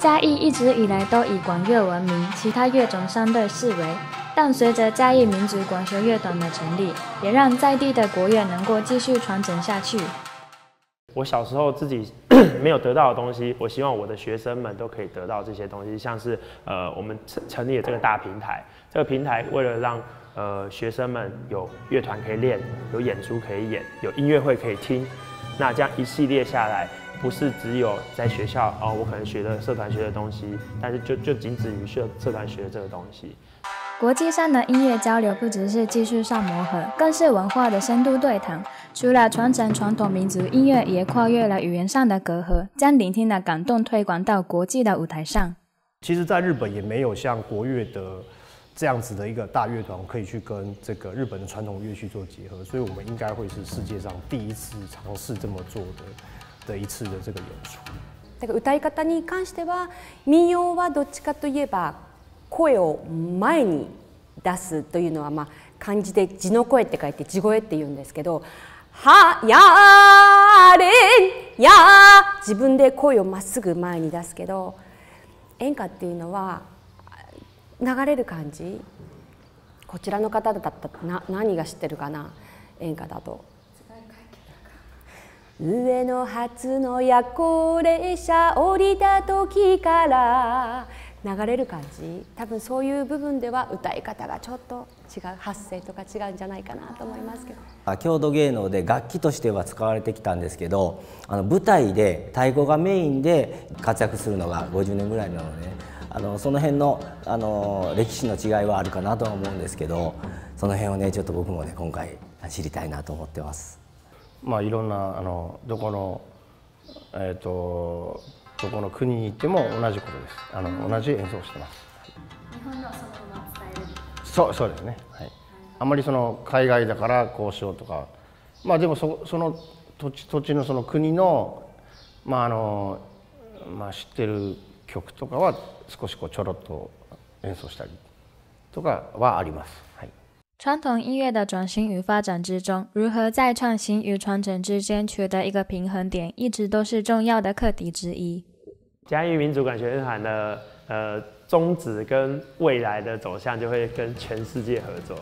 嘉义一直以来都以管乐闻名，其他乐种相对式微。但随着嘉义民族管弦乐团的成立，也让在地的国乐能够继续传承下去。我小时候自己 没有得到的东西，我希望我的学生们都可以得到这些东西。像是呃，我们成成立了这个大平台，这个平台为了让呃学生们有乐团可以练，有演出可以演，有音乐会可以听。那这样一系列下来，不是只有在学校哦，我可能学的社团学的东西，但是就就仅止于社社团学的这个东西。国际上的音乐交流不只是技术上磨合，更是文化的深度对谈。除了传承传统民族音乐，也跨越了语言上的隔阂，将聆听的感动推广到国际的舞台上。其实，在日本也没有像国乐的这样子的一个大乐团，可以去跟这个日本的传统乐去做结合，所以我们应该会是世界上第一次尝试这么做的的一次的这个演出。だから歌い方に関しては民謡はどっちかといえば声を前に出すというのは、まあ、漢字で地の声って書いて地声って言うんですけど「はやれんや」自分で声をまっすぐ前に出すけど演歌っていうのは流れる感じこちらの方だったらな何が知ってるかな演歌だと。上野初の夜行列車降りた時から流れる感じ多分そういう部分では歌い方がちょっと違う発声とか違うんじゃないかなと思いますけど郷土芸能で楽器としては使われてきたんですけどあの舞台で太鼓がメインで活躍するのが50年ぐらいなので、あのその辺のあの歴史の違いはあるかなとは思うんですけどその辺をねちょっと僕もね今回知りたいなと思ってます。まあ、いろんなあのどこの、えーとどこの国に行っても同じことです。あの同じ演奏をしてます。日本のそのまま伝える。そうそうですね、はい、あまりその海外だからこうしようとか。まあでもそその土地土地のその国のまああのまあ知ってる曲とかは少しこうちょろっと演奏したりとかはあります。はい。传统音乐的转型与发展之中，如何在创新与传承之间取得一个平衡点，一直都是重要的课题之一。嘉义民族管弦乐团的呃宗旨跟未来的走向，就会跟全世界合作，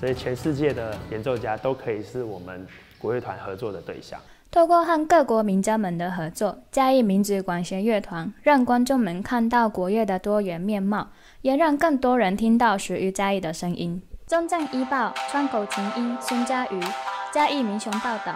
所以全世界的演奏家都可以是我们国乐团合作的对象。透过和各国名家们的合作，嘉义民族管弦乐团让观众们看到国乐的多元面貌，也让更多人听到属于嘉义的声音。中证一报窗口琴音孙佳瑜，嘉义民雄报道。